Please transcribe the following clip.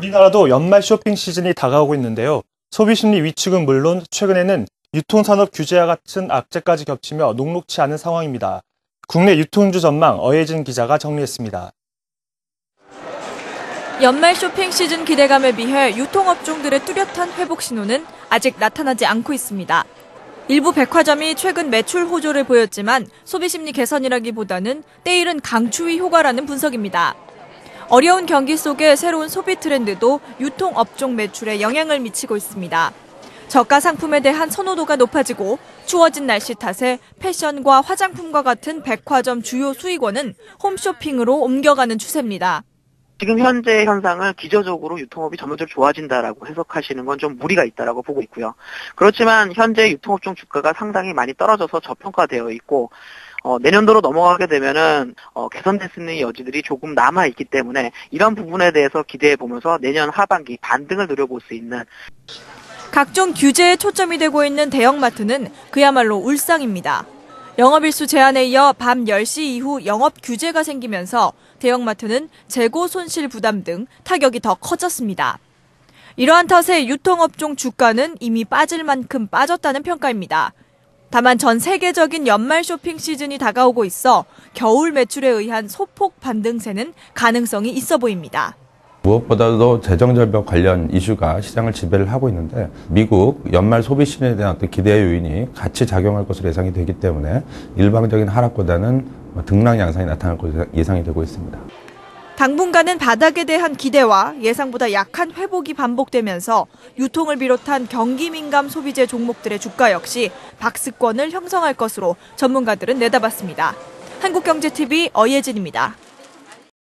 우리나라도 연말 쇼핑 시즌이 다가오고 있는데요. 소비 심리 위축은 물론 최근에는 유통산업 규제와 같은 악재까지 겹치며 녹록치 않은 상황입니다. 국내 유통주 전망 어예진 기자가 정리했습니다. 연말 쇼핑 시즌 기대감에 비해 유통업종들의 뚜렷한 회복 신호는 아직 나타나지 않고 있습니다. 일부 백화점이 최근 매출 호조를 보였지만 소비 심리 개선이라기보다는 때이른 강추위 효과라는 분석입니다. 어려운 경기 속에 새로운 소비 트렌드도 유통업종 매출에 영향을 미치고 있습니다. 저가 상품에 대한 선호도가 높아지고 추워진 날씨 탓에 패션과 화장품과 같은 백화점 주요 수익원은 홈쇼핑으로 옮겨가는 추세입니다. 지금 현재 현상을 기저적으로 유통업이 전반적으로 좋아진다라고 해석하시는 건 좀 무리가 있다라고 보고 있고요. 그렇지만 현재 유통업종 주가가 상당히 많이 떨어져서 저평가되어 있고 어, 내년도로 넘어가게 되면은 어, 개선될 수 있는 여지들이 조금 남아 있기 때문에 이런 부분에 대해서 기대해 보면서 내년 하반기 반등을 노려볼 수 있는 각종 규제에 초점이 되고 있는 대형마트는 그야말로 울상입니다. 영업일수 제한에 이어 밤 10시 이후 영업 규제가 생기면서 대형마트는 재고 손실 부담 등 타격이 더 커졌습니다. 이러한 탓에 유통업종 주가는 이미 빠질 만큼 빠졌다는 평가입니다. 다만 전 세계적인 연말 쇼핑 시즌이 다가오고 있어 겨울 매출에 의한 소폭 반등세는 가능성이 있어 보입니다. 무엇보다도 재정절벽 관련 이슈가 시장을 지배를 하고 있는데 미국 연말 소비 시즌에 대한 어떤 기대 요인이 같이 작용할 것으로 예상이 되기 때문에 일방적인 하락보다는 등락 양상이 나타날 것으로 예상이 되고 있습니다. 당분간은 바닥에 대한 기대와 예상보다 약한 회복이 반복되면서 유통을 비롯한 경기 민감 소비재 종목들의 주가 역시 박스권을 형성할 것으로 전문가들은 내다봤습니다. 한국경제TV 어예진입니다.